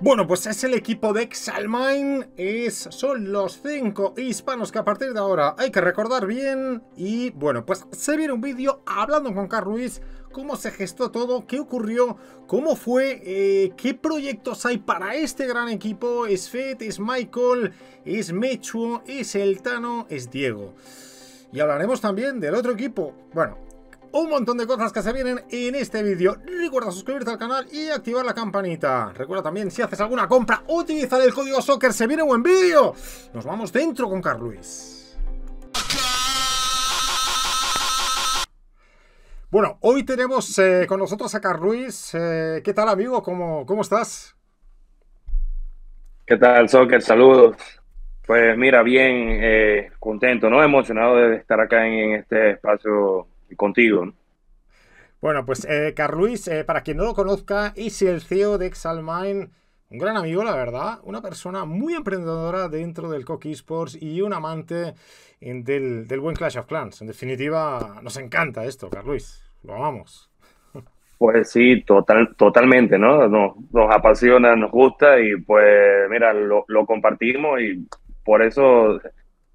Bueno, pues es el equipo de Exalmine, es, son los cinco hispanos que a partir de ahora hay que recordar bien. Y bueno, pues se viene un vídeo hablando con Carl Ruiz, cómo se gestó todo, qué ocurrió, cómo fue, eh, qué proyectos hay para este gran equipo. Es Fed, es Michael, es Mechuo, es El Tano, es Diego. Y hablaremos también del otro equipo. Bueno, un montón de cosas que se vienen en este vídeo. Recuerda suscribirte al canal y activar la campanita. Recuerda también, si haces alguna compra, utilizar el código SOCCER. Se viene un buen vídeo. Nos vamos dentro con Carluis. Bueno, hoy tenemos eh, con nosotros a Carluis. Eh, ¿Qué tal, amigo? ¿Cómo, ¿Cómo estás? ¿Qué tal, Soccer? Saludos. Pues mira, bien, eh, contento, ¿no? Emocionado de estar acá en este espacio contigo. Bueno, pues eh, Carluis, eh, para quien no lo conozca, es el CEO de Exalmine, un gran amigo, la verdad, una persona muy emprendedora dentro del Coqui Esports y un amante del, buen Clash of Clans. En definitiva, nos encanta esto, Carluis, lo amamos. Pues sí, total, totalmente, ¿no? Nos, apasiona, nos gusta y pues mira, lo, lo compartimos y por eso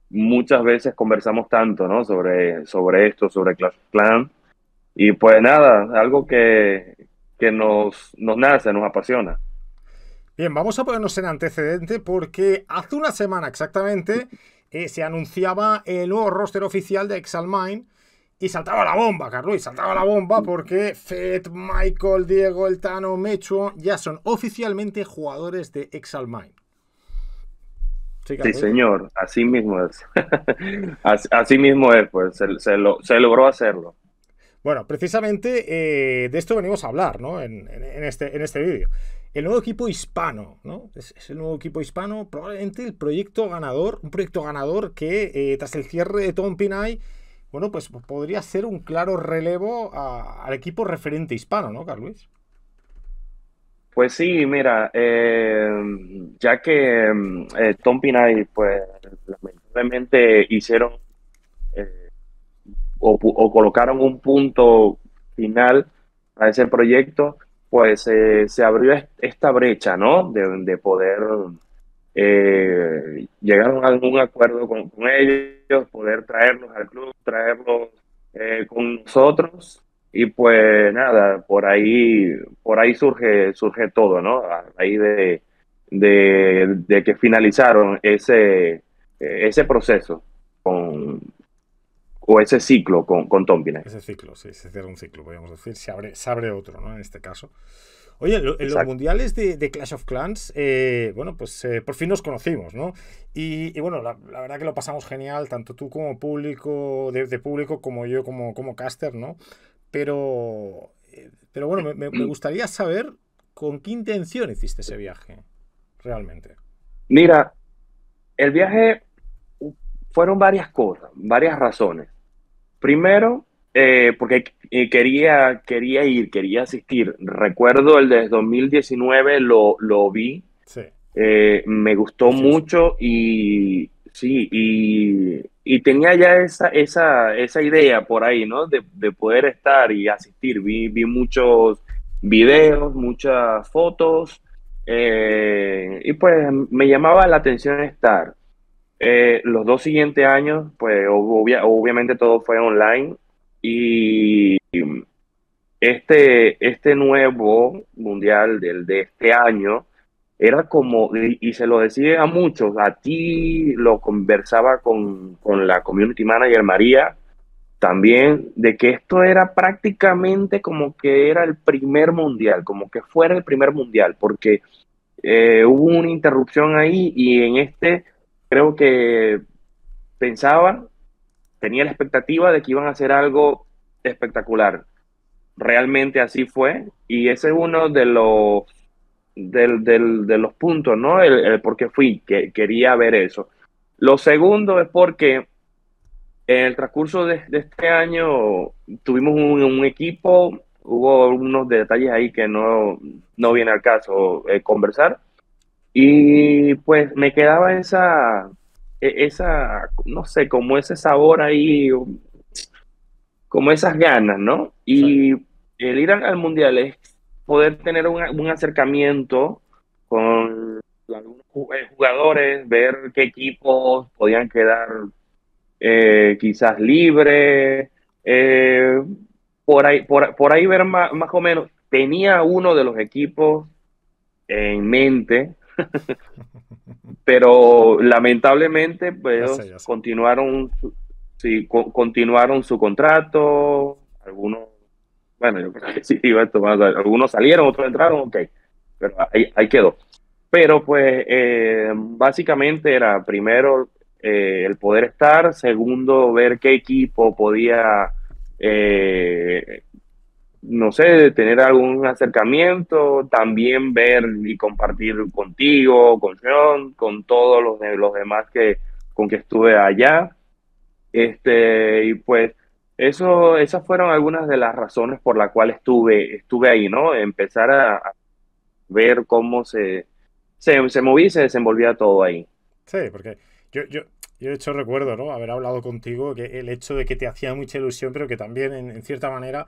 muchas veces conversamos tanto, ¿no? Sobre, sobre esto, sobre Clash Clan. Y pues nada, algo que, que nos, nos nace, nos apasiona. Bien, vamos a ponernos en antecedente porque hace una semana exactamente eh, se anunciaba el nuevo roster oficial de Exalmine y saltaba la bomba, Carlos, saltaba la bomba porque Fed, Michael, Diego, Eltano, Mechuo ya son oficialmente jugadores de Exalmine. Sí, señor, así mismo es. así, mismo es, pues se, logró hacerlo. Bueno, precisamente eh, de esto venimos a hablar, ¿no? En, este, en este vídeo. El nuevo equipo hispano, ¿no? Es, el nuevo equipo hispano, probablemente el proyecto ganador, un proyecto ganador que eh, tras el cierre de Tom Pinay, bueno, pues podría ser un claro relevo al equipo referente hispano, ¿no, Carlos? Pues sí, mira, eh, ya que eh, Tom Pinay, pues lamentablemente hicieron eh, o, colocaron un punto final a ese proyecto, pues se abrió esta brecha, ¿no? De, poder llegar a algún acuerdo con, con, ellos, poder traerlos al club, traerlos con nosotros y pues nada, por ahí, por ahí surge, surge todo, ¿no? A raíz de, de, que finalizaron ese, ese proceso con, o ese ciclo con, con Ese ciclo, sí, se cierra un ciclo, podríamos decir, se abre, se abre otro, ¿no? En este caso. Oye, en, los mundiales de, Clash of Clans, eh, bueno, pues eh, por fin nos conocimos, ¿no? Y, bueno, la, verdad que lo pasamos genial, tanto tú como público, de, de, público, como yo como, como caster, ¿no? Pero, eh, pero bueno, me, gustaría saber con qué intención hiciste ese viaje, realmente. Mira, el viaje fueron varias cosas, varias razones. Primero, eh, porque quería, quería ir, quería asistir. Recuerdo el de 2019, lo, lo vi. Eh, me gustó mucho y sí, y y tenía ya esa, esa, esa idea por ahí, ¿no? De, de poder estar y asistir. Vi, vi muchos videos, muchas fotos, eh, y pues me llamaba la atención estar. Eh, los dos siguientes años, pues obviamente todo fue online y este, este nuevo mundial del, de este año era como, y, se lo decía a muchos, a ti lo conversaba con, la community manager María también, de que esto era prácticamente como que era el primer mundial, como que fuera el primer mundial, porque eh, hubo una interrupción ahí y en este creo que pensaban, tenía la expectativa de que iban a hacer algo espectacular. Realmente así fue y ese es uno de los del, del, de los puntos, ¿no? El, por qué fui, que quería ver eso. Lo segundo es porque en el transcurso de, este año tuvimos un, equipo, hubo unos detalles ahí que no, no viene al caso eh, conversar. Y pues me quedaba esa, e, esa, no sé, como ese sabor ahí, como esas ganas, ¿no? Y el ir al mundial es poder tener un, acercamiento con algunos jugadores, ver qué equipos podían quedar quizás libres, por, ahí, por, por ahí ver más, más o menos. Tenía uno de los equipos en mente, pero lamentablemente pues continuaron sí, continuaron su contrato algunos bueno yo creo que sí algunos salieron otros entraron ok pero ahí, ahí quedó pero pues eh, básicamente era primero eh, el poder estar segundo ver qué equipo podía eh, no sé, tener algún acercamiento, también ver y compartir contigo, con John, con todos los, los demás que, con que estuve allá. Este, y pues eso, esas fueron algunas de las razones por las cuales estuve, estuve ahí, ¿no? Empezar a, ver cómo se, se, se, movía y se desenvolvía todo ahí. Sí, porque yo, yo, yo de hecho recuerdo, ¿no? Haber hablado contigo, que el hecho de que te hacía mucha ilusión, pero que también en cierta manera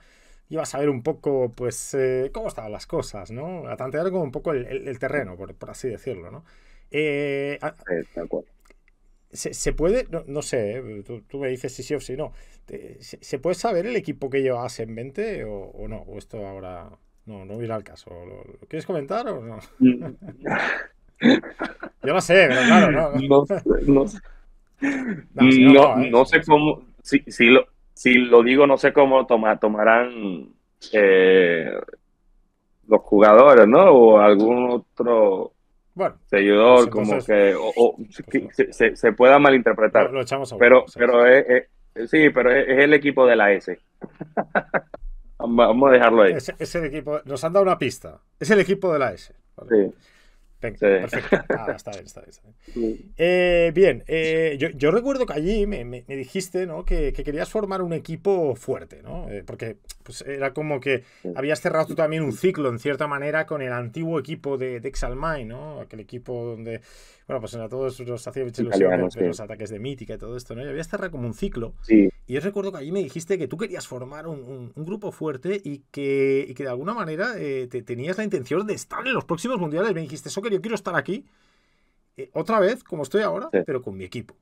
ibas a ver un poco, pues, eh, cómo estaban las cosas, ¿no? A tantear como un poco el, terreno, por, así decirlo, ¿no? Eh, se, puede, no, sé, eh, tú, me dices si sí o si no. ¿Se, puede saber el equipo que llevas en mente o, no? ¿O esto ahora no, no irá al caso? ¿Lo, quieres comentar o no? Yo no sé, pero claro, no. No, no, no, sé cómo. Si, si, lo, si lo digo, no sé cómo tomarán eh, los jugadores, ¿no? O algún otro seguidor, pues como que o, se, se, pueda malinterpretar. Lo, echamos a pero, pero es, sí, pero es, el equipo de la S. Vamos a dejarlo ahí. Es, el equipo, nos han dado una pista. Es el equipo de la S. Sí perfecto. Ah, está bien, está bien. Eh, bien, eh, yo, recuerdo que allí me, dijiste ¿no? que, querías formar un equipo fuerte, ¿no? Eh, porque pues, era como que habías cerrado tú también un ciclo, en cierta manera, con el antiguo equipo de, de ¿no? Aquel equipo donde bueno, pues a todos nos hacía mucha ilusión los ataques de mítica y todo esto, ¿no? Y había cerrado como un ciclo. Y yo recuerdo que allí me dijiste que tú querías formar un, grupo fuerte y que, que de alguna manera eh, te, tenías la intención de estar en los próximos mundiales. Me dijiste, eso que yo quiero estar aquí eh, otra vez, como estoy ahora, pero con mi equipo.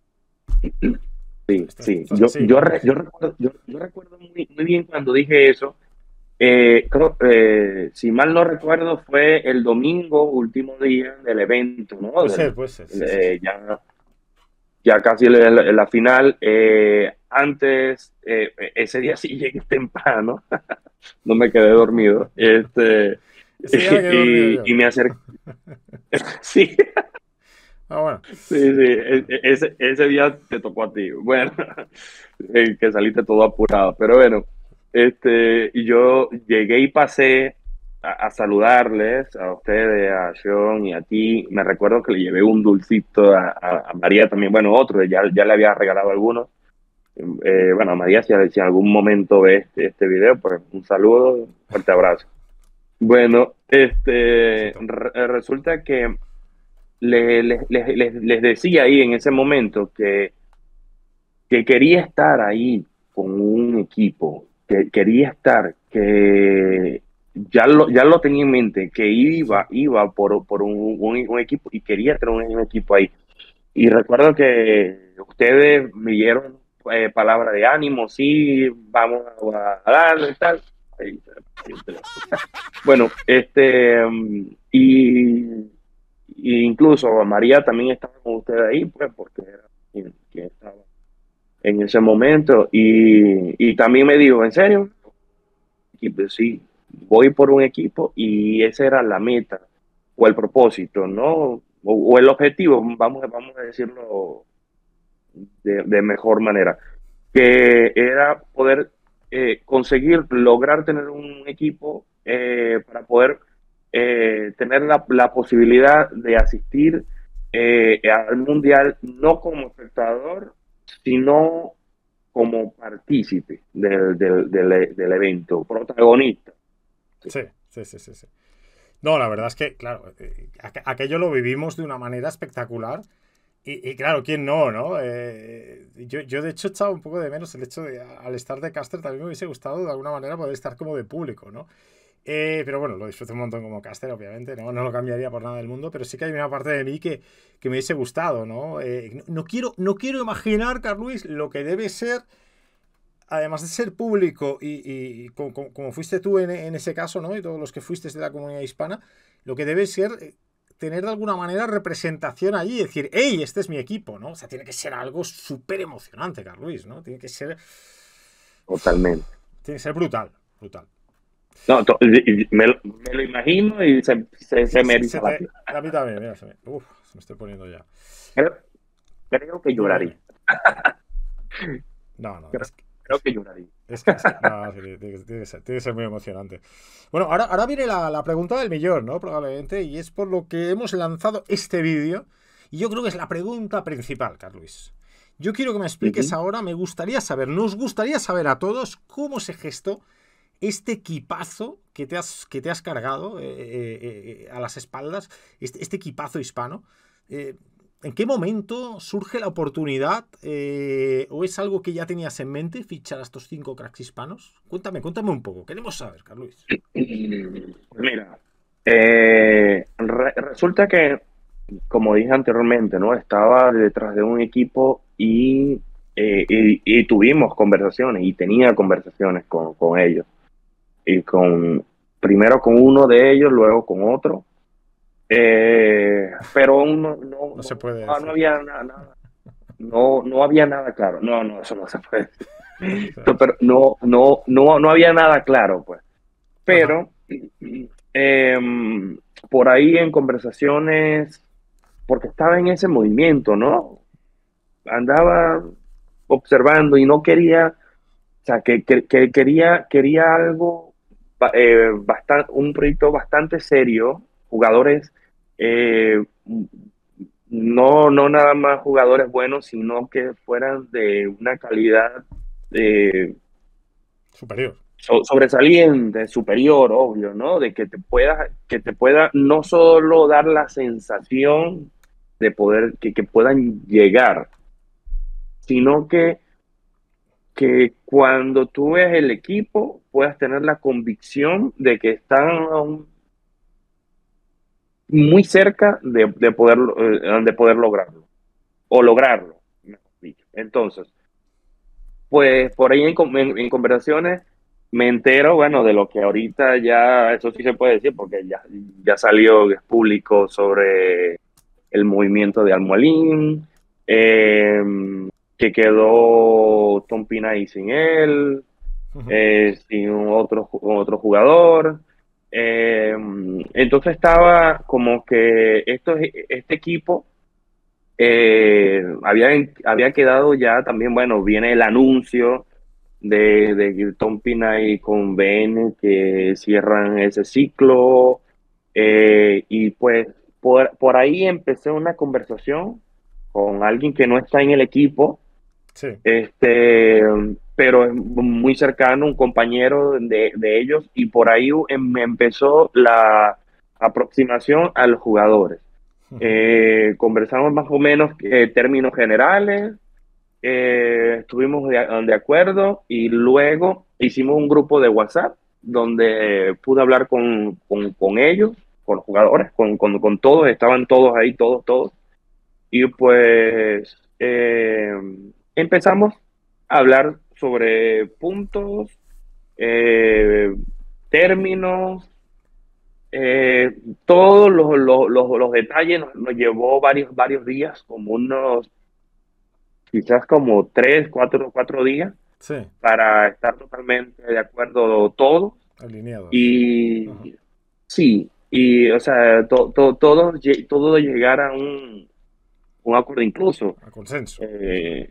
Sí, sí. Yo, yo, recuerdo, yo, recuerdo muy, muy bien cuando dije eso eh, creo, eh, si mal no recuerdo, fue el domingo, último día del evento, ¿no? Puede ser, puede ser. Eh, ya, ya casi la, la final. Eh, antes, eh, ese día sí llegué temprano, no me quedé dormido. Este, y, y, me acerqué. sí. Ah, bueno. Sí, sí, e, e, ese, ese día te tocó a ti. Bueno, que saliste todo apurado, pero bueno. Este, yo llegué y pasé a, saludarles, a ustedes, a Sean y a ti. Me recuerdo que le llevé un dulcito a, María también, bueno, otro, ya, ya le había regalado algunos. Eh, bueno, María, si, en algún momento ve este, este, video, pues un saludo, un fuerte abrazo. Bueno, este, resulta que les decía ahí en ese momento que, que quería estar ahí con un equipo, que quería estar, que ya lo, ya lo tenía en mente, que iba, iba por, por un, un, equipo y quería tener un, equipo ahí. Y recuerdo que ustedes me dieron eh, palabra de ánimo, sí, vamos a, darle tal. bueno, este, y, incluso María también estaba con ustedes ahí, pues, porque era quien estaba en ese momento. Y, también me dijo, ¿en serio? Y pues sí, voy por un equipo y esa era la meta o el propósito, ¿no? O, el objetivo, vamos, vamos a decirlo de, mejor manera, que era poder eh, conseguir, lograr tener un equipo eh, para poder eh, tener la, la, posibilidad de asistir al mundial no como espectador, sino como partícipe del, del, evento, protagonista. Sí, sí, sí, sí, No, la verdad es que, claro, eh, aquello lo vivimos de una manera espectacular. Y, claro, ¿quién no, no? Eh, yo, yo, de hecho, echaba un poco de menos el hecho de, al estar de caster, también me hubiese gustado de alguna manera poder estar como de público, ¿no? Eh, pero bueno, lo disfruto un montón como caster, obviamente, ¿no? no lo cambiaría por nada del mundo, pero sí que hay una parte de mí que, que me hubiese gustado, ¿no? Eh, no, quiero, no quiero imaginar, Carluis, lo que debe ser, además de ser público y, como, fuiste tú en, en, ese caso, ¿no? Y todos los que fuiste de la comunidad hispana, lo que debe ser eh, tener de alguna manera representación allí y decir, hey, este es mi equipo, ¿no? O sea, tiene que ser algo súper emocionante, Carluis, ¿no? Tiene que ser... Totalmente. Tiene que ser brutal, brutal. No, me, lo imagino y se, se, me eriza la piel. A mí también, mira, se me, uf, se me estoy poniendo ya. Creo, que lloraría. No, no. Creo, es que, creo que lloraría. Es que, no, sí, tiene, que ser, tiene, que ser, muy emocionante. Bueno, ahora, ahora viene la, la, pregunta del millón, ¿no? Probablemente, y es por lo que hemos lanzado este vídeo. Y yo creo que es la pregunta principal, Carlos. Yo quiero que me expliques uh -huh. ahora, me gustaría saber, nos gustaría saber a todos cómo se gestó este equipazo que te has, que te has cargado eh, eh, eh, a las espaldas, este, este equipazo hispano, ¿en qué momento surge la oportunidad o es algo que ya tenías en mente fichar a estos cinco cracks hispanos? Cuéntame, cuéntame un poco, queremos saber, Carlos. Mira, re resulta que, como dije anteriormente, ¿no? Estaba detrás de un equipo y, y, y tuvimos conversaciones y tenía conversaciones con, con ellos y con primero con uno de ellos, luego con otro. Eh, pero no, no, no, se puede no, no había nada, no, no había nada claro. No, no, eso no se puede. pero no, no, no, no había nada claro, pues. Pero eh, por ahí en conversaciones, porque estaba en ese movimiento, ¿no? Andaba observando y no quería, o sea, que, que, que quería, quería algo eh, bastante, un proyecto bastante serio, jugadores, eh, no, no nada más jugadores buenos, sino que fueran de una calidad eh, superior. So, sobresaliente, superior, obvio, ¿no? De que te pueda, que te pueda no solo dar la sensación de poder, que, que puedan llegar, sino que que cuando tú ves el equipo puedas tener la convicción de que están muy cerca de, de poder, eh, de poder lograrlo, o lograrlo. Entonces, pues por ahí en, conversaciones me entero, bueno, de lo que ahorita ya, eso sí se puede decir, porque ya, ya salió público sobre el movimiento de Almoalín, eh, que quedó Tom Pina sin él, uh -huh. eh, sin otro, otro jugador. Eh, entonces estaba como que esto, este equipo eh, había, había quedado ya también, bueno, viene el anuncio de, de Tom Pina y con Ben que cierran ese ciclo. Y pues por, por ahí empecé una conversación con alguien que no está en el equipo, Sí. Este, pero es muy cercano, un compañero de, de ellos, y por ahí em, empezó la aproximación a los jugadores. Uh -huh. eh, conversamos más o menos eh, términos generales, eh, estuvimos de, de, acuerdo y luego hicimos un grupo de WhatsApp donde pude hablar con, con, con ellos, con los jugadores, con, con, con, todos, estaban todos ahí, todos, todos. Y pues eh, empezamos a hablar sobre puntos, eh, términos, eh, todos los, los, los, los detalles nos, nos, llevó varios, varios días, como unos, quizás como tres, cuatro, cuatro días, sí. para estar totalmente de acuerdo todos. Alineados. Y sí, y o sea, to, to, todo, todo llegar a un, un acuerdo incluso. A consenso. Eh,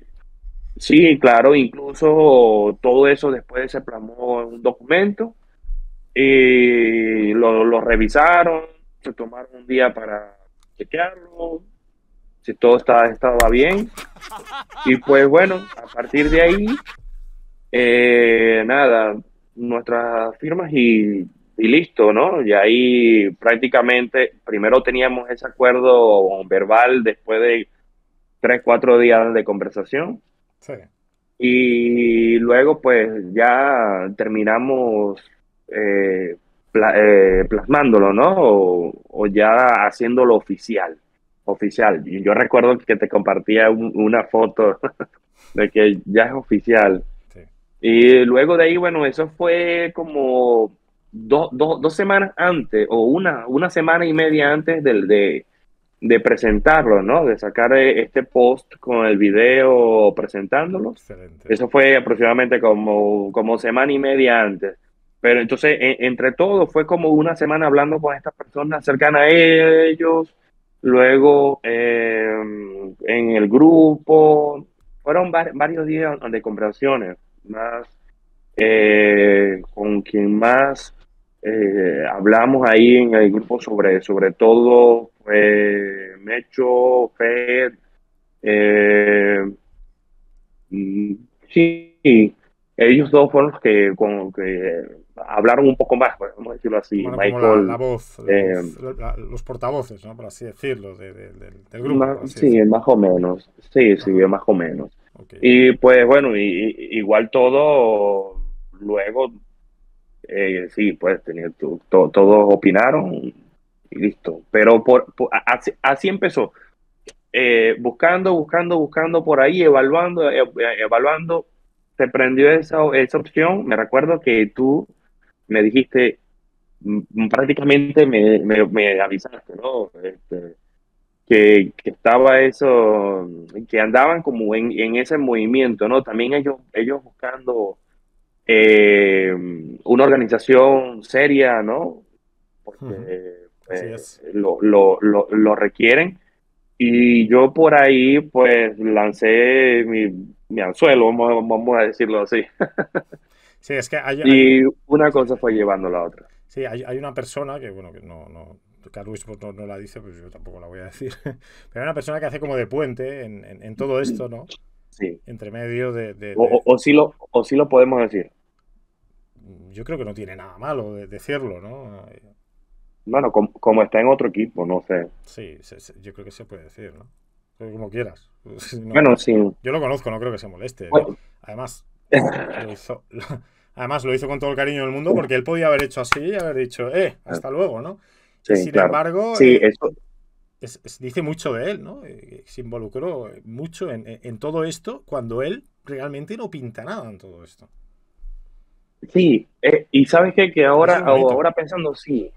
Sí, claro, incluso todo eso después se plasmó en un documento y lo, lo, revisaron, se tomaron un día para chequearlo, si todo estaba, estaba bien. Y pues bueno, a partir de ahí, eh, nada, nuestras firmas y, y, listo, ¿no? Y ahí prácticamente, primero teníamos ese acuerdo verbal después de tres, cuatro días de conversación Sí. Y luego pues ya terminamos eh, eh, plasmándolo, ¿no? O, ya haciéndolo oficial. Oficial. Y yo recuerdo que te compartía una foto de que ya es oficial. Y luego de ahí, bueno, eso fue como dos semanas antes o una, una semana y media antes del, de, de presentarlo, ¿no? De sacar eh, este post con el video presentándolo. Eso fue aproximadamente como, como semana y media antes. Pero entonces, entre todo, fue como una semana hablando con estas personas cercanas a ellos. Luego, em, en el grupo, fueron varios días de conversaciones. Más, eh, con quien más eh, hablamos ahí en el grupo sobre, sobre todo fue Mecho, Fed, eh, mm, sí, ellos dos fueron los que, con, que hablaron un poco más, vamos a decirlo así. Michael, la, voz, eh, los portavoces, ¿no? por así decirlo, del grupo. sí, más o menos. Sí, sí, más o menos. Y pues bueno, y, igual todo, luego, eh, sí, pues tenía, todos opinaron y listo. Pero por, así, empezó. Eh, buscando, buscando, buscando por ahí, evaluando, evaluando, se prendió esa, esa opción. Me recuerdo que tú me dijiste, prácticamente me, me, avisaste, ¿no? Este, que, estaba eso, que andaban como en, en, ese movimiento, ¿no? También ellos, ellos buscando eh, una organización seria, ¿no? Porque eh, lo, lo, lo, lo, requieren. Y yo por ahí, pues, lancé mi, mi anzuelo, vamos, vamos a decirlo así. Sí, es que hay, Y una cosa fue llevando la otra. Sí, hay, hay una persona que, bueno, que no, no, Luis pues, no, la dice, pues yo tampoco la voy a decir. Pero hay una persona que hace como de puente en, en, todo esto, ¿no? Sí. Entre medio de. O, o, sí lo, o sí lo podemos decir. Yo creo que no tiene nada malo de decirlo, ¿no? Bueno, como, como está en otro equipo, no sé. Sí, yo creo que se puede decir, ¿no? Como quieras. bueno, sí. Yo lo conozco, no creo que se moleste. Además, además, lo hizo con todo el cariño del mundo porque él podía haber hecho así y haber dicho, eh, hasta luego, ¿no? Sin embargo, sí, eh, eso... dice mucho de él, ¿no? Eh, se involucró mucho en, todo esto cuando él realmente no pinta nada en todo esto. Sí, eh, y sabes qué? que ahora, ahora pensando, sí,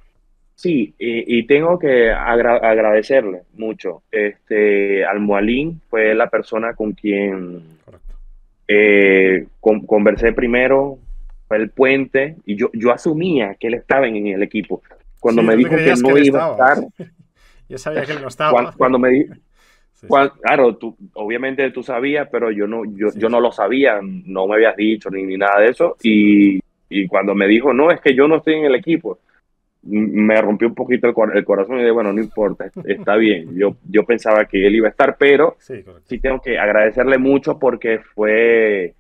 sí, y, tengo que agradecerle mucho. Este, al Mualín fue la persona con quien eh, conversé primero, fue el puente, y yo, yo asumía que él estaba en, el equipo. Cuando me dijo que no iba a estar. yo sabía que él no estaba. Cuando, me dijo. claro, tú, obviamente tú sabías, pero yo no, yo, yo no lo sabía, no me habías dicho ni, ni nada de eso. Y, y, cuando me dijo, no, es que yo no estoy en el equipo, me rompió un poquito el, corazón y dije, bueno, no importa, está bien. Yo, yo pensaba que él iba a estar, pero sí, tengo que agradecerle mucho porque fue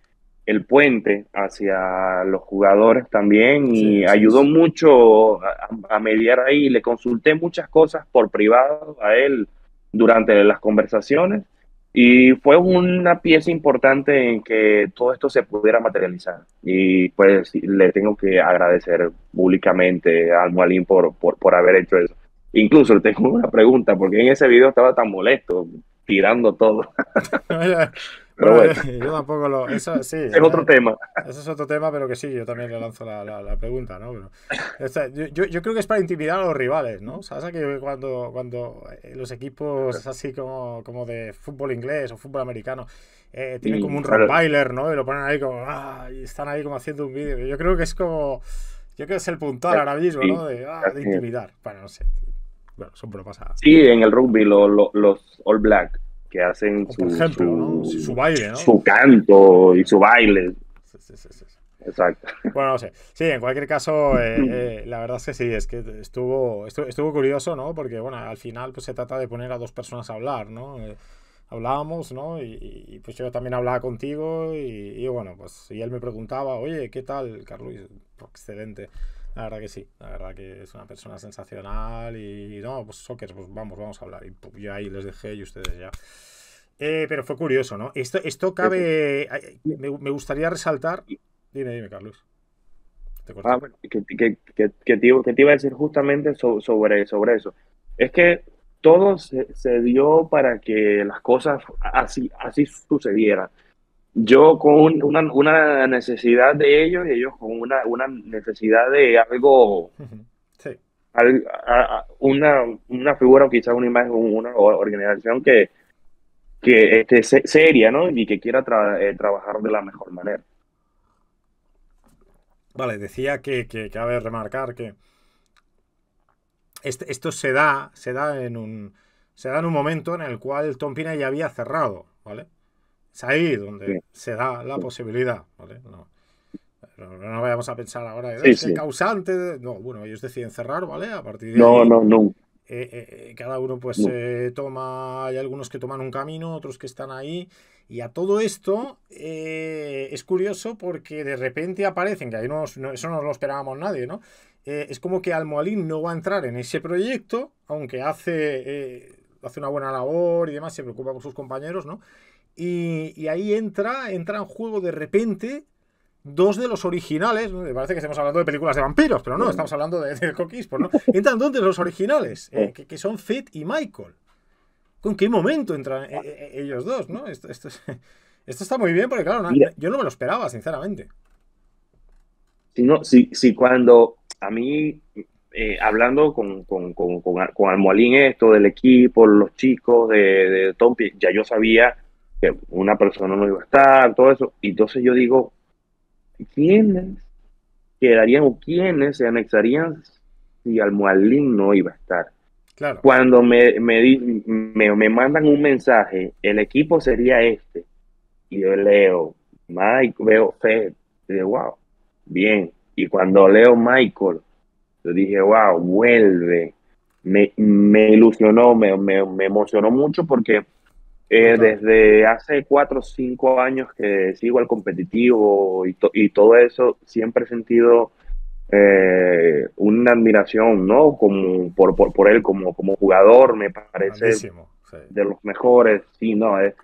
el puente hacia los jugadores también y ayudó mucho a, mediar ahí. Le consulté muchas cosas por privado a él durante las conversaciones y fue una pieza importante en que todo esto se pudiera materializar. Y pues le tengo que agradecer públicamente al Mualín por, por, por haber hecho eso. Incluso le tengo una pregunta, porque en ese video estaba tan molesto, tirando todo. Pero bueno, yo tampoco lo. Eso sí. es otro tema. Eso es otro tema, pero que sí, yo también le lanzo la, la, pregunta, ¿no? yo, yo, creo que es para intimidar a los rivales, ¿no? ¿Sabes que cuando, cuando eh, los equipos así como, como de fútbol inglés o fútbol americano eh, tienen como un rottweiler, ¿no? Y lo ponen ahí como. Ah, y están ahí como haciendo un vídeo. Yo creo que es como. Yo creo que es el puntal ahora mismo, ¿no? De, ah, de intimidar. Bueno, no sé. Bueno, son pasa. Sí, en el rugby los All Black que hacen su, ejemplo, su, baile, su canto y su baile. Sí, sí, sí, Exacto. Bueno, no sé. Sí, en cualquier caso, eh, eh, la verdad es que sí, es que estuvo, estuvo, curioso, ¿no? Porque, bueno, al final pues se trata de poner a dos personas a hablar, ¿no? Eh, hablábamos, ¿no? Y, pues yo también hablaba contigo y, bueno, pues y él me preguntaba, oye, ¿qué tal, Carlos? Excelente. La verdad que sí, la verdad que es una persona sensacional y, no, pues soccer, pues vamos, vamos a hablar. Y pues, yo ahí les dejé y ustedes ya. Eh, pero fue curioso, ¿no? Esto, esto cabe. Me, me, gustaría resaltar. Dime, dime, Carlos. Ah, que, te, iba a decir justamente sobre, sobre eso. Es que todo se, dio para que las cosas así, así sucedieran. Yo con una, necesidad de ellos y ellos con una, una necesidad de algo, sí. una, una figura o quizás una imagen, una organización que, que esté seria, ¿no? Y que quiera eh, trabajar de la mejor manera. Vale, decía que, que, cabe remarcar que este, esto se da, se da en un se da en un momento en el cual Tom Pina ya había cerrado, ¿vale? Es ahí donde se da la posibilidad, ¿vale? No, no, vayamos a pensar ahora, ¿es el causante? No, bueno, ellos deciden cerrar, ¿vale? A partir de No, no, no. Eh, eh, eh, cada uno pues toma, hay algunos que toman un camino, otros que están ahí. Y a todo esto es curioso porque de repente aparecen, que ahí no, eso no lo esperábamos nadie, ¿no? es como que Almoalín no va a entrar en ese proyecto, aunque hace, hace una buena labor y demás, se preocupa por sus compañeros, ¿no? Y, y ahí entra, entra en juego de repente dos de los originales, me parece que estamos hablando de películas de vampiros, pero no, estamos hablando de, de ¿no? Entran dos de los originales, eh, que, son Fett y Michael. ¿Con qué momento entran eh, eh, ellos dos, no? Esto, esto, está muy bien porque, claro, yo no me lo esperaba, sinceramente. Si, no, si, si cuando a mí, hablando con, con, con, con, Almoalín esto del equipo, los chicos de, de Tom, ya yo sabía que una persona no iba a estar, todo eso, y entonces yo digo, quiénes quedarían o quiénes se anexarían si Almohalín no iba a estar. Claro. Cuando me, me, me, mandan un mensaje, el equipo sería este, y yo leo, Mike, veo Fed, y digo, wow, bien. Y cuando leo Michael, yo dije, wow, vuelve. Me, me ilusionó, me, me, me emocionó mucho porque eh, desde hace cuatro o cinco años que sigo al competitivo y, y todo eso, siempre he sentido eh, una admiración, ¿no? Como, por, por, él como, como jugador, me parece de los mejores. Sí, no, es,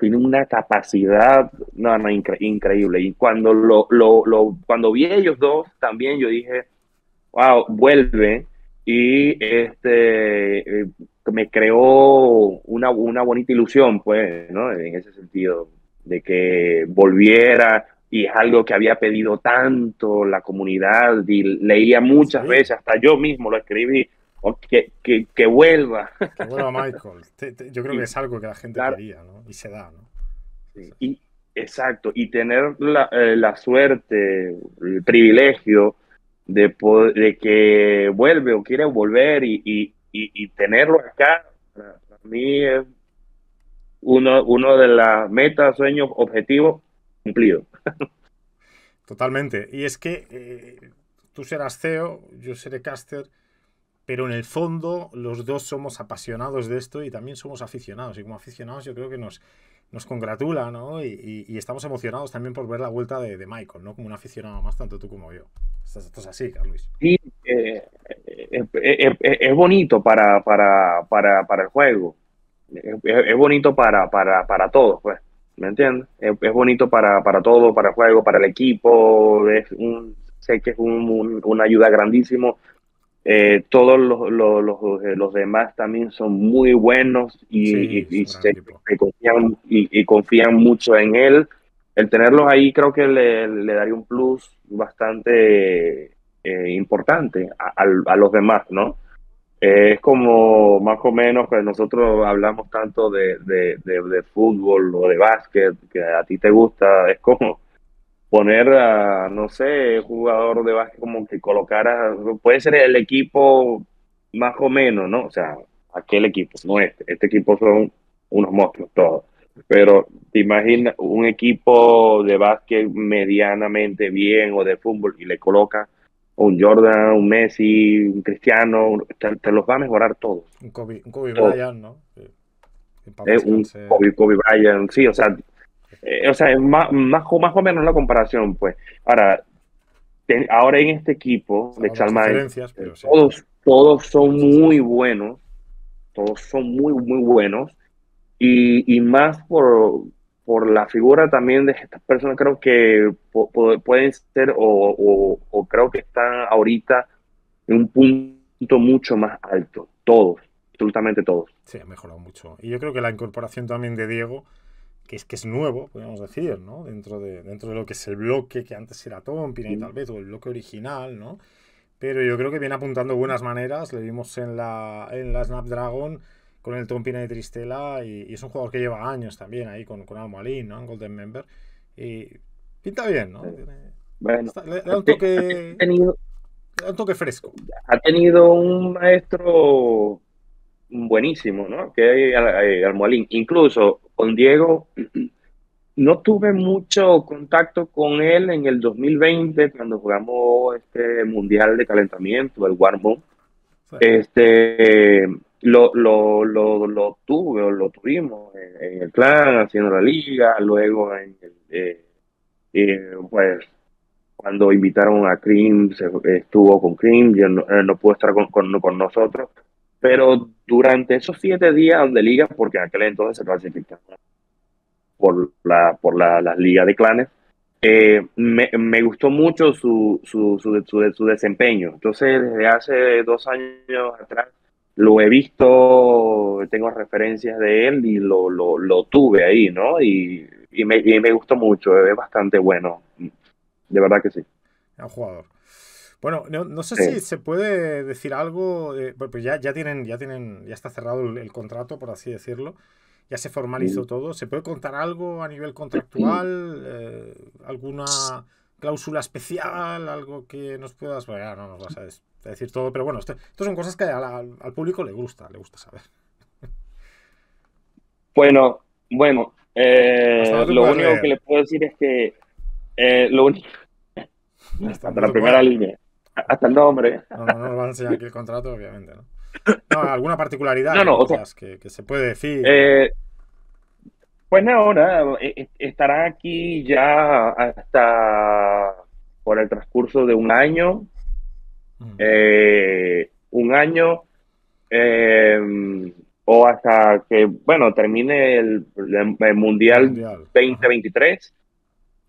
tiene una capacidad no, increíble. Y cuando, lo, lo, lo, cuando vi a ellos dos, también yo dije, wow, vuelve. Y este, eh, me creó una, una bonita ilusión, pues, ¿no? En ese sentido, de que volviera y es algo que había pedido tanto la comunidad y leía muchas veces, hasta yo mismo lo escribí, que, que, que vuelva. Que vuelva Michael. Yo creo que es algo que la gente quería, ¿no? Y se da, ¿no? Y, exacto, y tener la, eh, la suerte, el privilegio de, de que vuelve o quiere volver y, y, tenerlo acá, para, mí es uno, uno de las metas, sueños, objetivos cumplidos. Totalmente. Y es que eh, tú serás CEO, yo seré caster, pero en el fondo los dos somos apasionados de esto y también somos aficionados. Y como aficionados yo creo que nos, nos congratula, ¿no? Y, estamos emocionados también por ver la vuelta de, Michael, ¿no? Como un aficionado más, tanto tú como yo. Esto, es así, Carlos. Sí, eh, es, bonito para, para, para, para el juego. Es, bonito para, para, para todos, pues. ¿Me entiendes? Es, bonito para, para todo, para el juego, para el equipo. Es un, sé que es una ayuda grandísimo eh, todos los, los, eh, los, demás también son muy buenos y, y, confían, y, confían mucho en él. El tenerlos ahí creo que le, le daría un plus bastante eh, importante a, a, los demás, ¿no? es como más o menos que nosotros hablamos tanto de, de, de fútbol o de básquet, que a ti te gusta, es como poner a, no sé, jugador de básquet como que colocara, puede ser el equipo más o menos, ¿no? O sea, aquel equipo, no este. Este equipo son unos monstruos todos. Pero te imaginas un equipo de básquet medianamente bien o de fútbol y le coloca un Jordan, un Messi, un Cristiano, te, los va a mejorar todos. Un Kobe, un Kobe Bryant, ¿no? un Kobe, Kobe Bryant, sí, o sea, eh, o sea, es más, más, más, o menos la comparación, pues. Ahora, ahora en este equipo de Chalmay, todos, todos son muy buenos, todos son muy, muy buenos, y, y más por, por la figura también de estas personas, creo que pueden ser o, o, creo que están ahorita en un punto mucho más alto, todos, absolutamente todos. Sí, ha mejorado mucho. Y yo creo que la incorporación también de Diego, que es que es nuevo, podríamos decir, ¿no? Dentro de, dentro de lo que es el bloque que antes era Tompina y tal vez, o el bloque original, ¿no? Pero yo creo que viene apuntando buenas maneras. Le vimos en la, en la Snapdragon con el Tompina de Tristela y, es un jugador que lleva años también ahí con, con Almoalín, ¿no? En Golden Member. Y pinta bien, ¿no? Bueno, le, da un toque, un toque fresco. Ha tenido un maestro buenísimo, ¿no? Que es Almoalín. Incluso con Diego no tuve mucho contacto con él en el 2020 cuando jugamos este mundial de calentamiento, el Warm Este, lo, lo, lo, lo tuve, lo tuvimos en, el clan, haciendo la liga, luego en el, eh, pues cuando invitaron a Cream, estuvo con Cream, ya no, eh, no pudo estar con, con, con, nosotros, pero durante esos siete días de liga, porque en aquel entonces se clasificaron por la, por la, liga de clanes, eh, me, me, gustó mucho su, su, su, su, desempeño. Entonces, desde hace dos años atrás, lo he visto, tengo referencias de él y lo, lo, lo tuve ahí, ¿no? Y, y, me, y, me, gustó mucho, es bastante bueno, de verdad que sí. Un jugador. Bueno, no, no sé si se puede decir algo, pues ya, ya tienen, ya tienen, ya está cerrado el contrato, por así decirlo ya se formalizó todo. ¿Se puede contar algo a nivel contractual? Eh, ¿Alguna cláusula especial? ¿Algo que nos puedas.? Bueno, ya no nos vas a decir todo, pero bueno, esto, son cosas que al, público le gusta, le gusta saber. Bueno, bueno, eh, lo único que le puedo decir es que eh, lo único. Hasta, la primera línea. Hasta el nombre. No, no, no nos van a enseñar aquí el contrato, obviamente, ¿no? No, alguna particularidad que, se puede decir. Eh, pues no, nada, e, e, estará aquí ya hasta por el transcurso de un año. Eh, un año em, o hasta que, bueno, termine el, Mundial, 2023.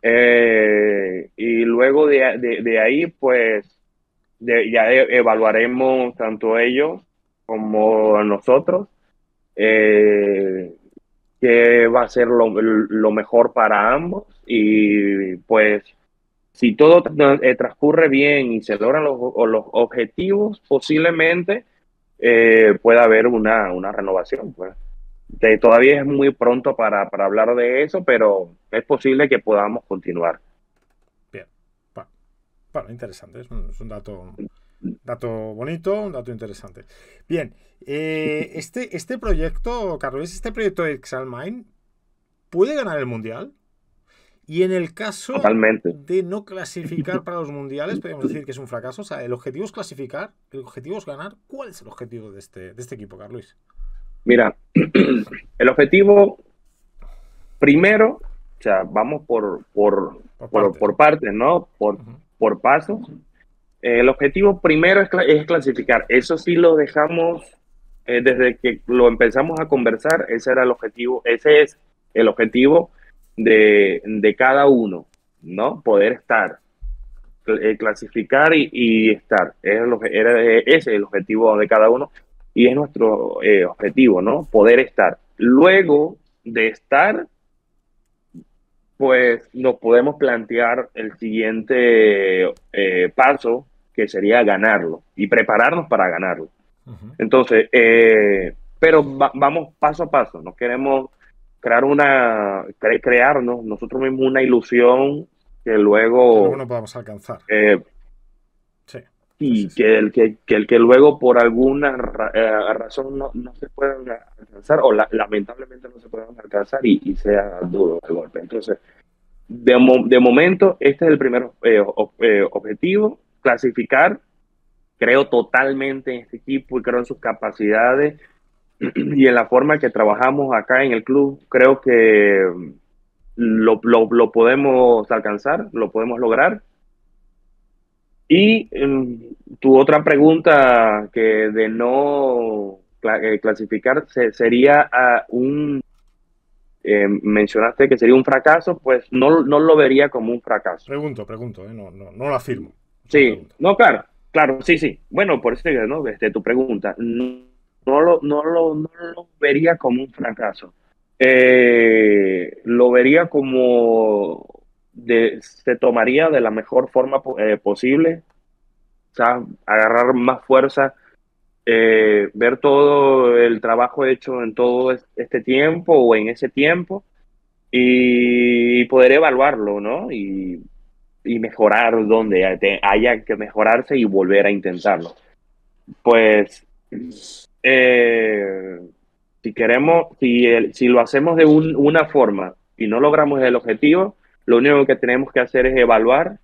Eh, y luego de, ahí, pues, ya evaluaremos tanto ellos como nosotros, eh, que va a ser lo, mejor para ambos y pues si todo eh, transcurre bien y se logran los, los objetivos, posiblemente eh, pueda haber una, una renovación. Pues. todavía es muy pronto para, para, hablar de eso, pero es posible que podamos continuar. Bien, bueno, interesante, es un dato Dato bonito, un dato interesante. Bien, eh, este, este proyecto, Carlos, este proyecto de Exalmine puede ganar el mundial. Y en el caso de no clasificar para los mundiales, podemos decir que es un fracaso. O sea, el objetivo es clasificar, el objetivo es ganar. ¿Cuál es el objetivo de este, de este equipo, Carlos? Mira, el objetivo, primero, o sea, vamos por, por, por, partes, ¿no? Por, por pasos. Eh, el objetivo primero es, clasificar. Eso sí lo dejamos eh, desde que lo empezamos a conversar. Ese era el objetivo. Ese es el objetivo de, cada uno, ¿no? Poder estar, eh, clasificar y, estar. era, ese es el objetivo de cada uno y es nuestro objetivo, ¿no? Poder estar. Luego de estar, pues nos podemos plantear el siguiente paso que sería ganarlo y prepararnos para ganarlo. Entonces, eh, pero vamos paso a paso, no queremos crear una, crearnos nosotros mismos una ilusión que luego... no podamos alcanzar. Eh, sí. Y que el que, el que luego por alguna eh, razón no, se puedan alcanzar o lamentablemente no se puedan alcanzar y, sea duro el golpe. Entonces, de, de momento, este es el primer objetivo clasificar. Creo totalmente en este equipo y creo en sus capacidades y en la forma que trabajamos acá en el club. Creo que lo, lo, podemos alcanzar, lo podemos lograr. Y em, tu otra pregunta que de no eh, clasificar sería a un eh, mencionaste que sería un fracaso, pues no, no lo vería como un fracaso. Pregunto, pregunto, ¿eh? no, no, no lo afirmo. Sí, no, claro, claro, sí, sí. Bueno, por eso, ¿no? Desde tu pregunta, no, lo, no, lo, no lo vería como un fracaso. Eh, lo vería como se tomaría de la mejor forma eh, posible, o sea, agarrar más fuerza, eh, ver todo el trabajo hecho en todo este tiempo o en ese tiempo y poder evaluarlo, ¿no? Y y mejorar donde haya que mejorarse y volver a intentarlo. Pues eh, si queremos, si, si lo hacemos de una forma y no logramos el objetivo, lo único que tenemos que hacer es evaluar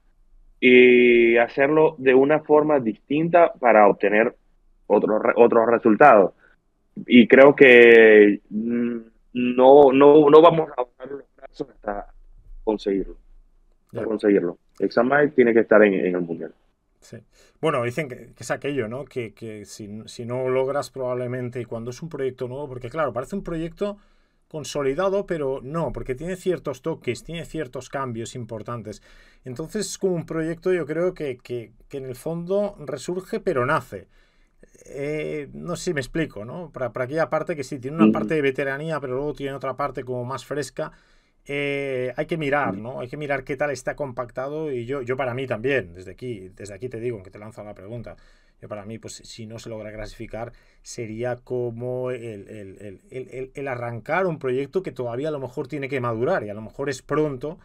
y hacerlo de una forma distinta para obtener otros otros resultados. Y creo que mm, no, no, no vamos a usar los brazos hasta conseguirlo. Hasta conseguirlo. Examine tiene que estar en, el mundial. Sí. Bueno, dicen que, es aquello, ¿no? Que, que si, si, no logras probablemente cuando es un proyecto nuevo, porque claro, parece un proyecto consolidado, pero no, porque tiene ciertos toques, tiene ciertos cambios importantes. Entonces es como un proyecto, yo creo que, que, que en el fondo resurge, pero nace. Eh, no sé si me explico, ¿no? Para, para aquella parte que sí, tiene una parte de veteranía, pero luego tiene otra parte como más fresca eh, hay que mirar, ¿no? Hay que mirar qué tal está compactado y yo, yo para mí también, desde aquí, desde aquí te digo, que te lanzo la pregunta, yo para mí, pues si no se logra clasificar, sería como el, el, arrancar un proyecto que todavía a lo mejor tiene que madurar y a lo mejor es pronto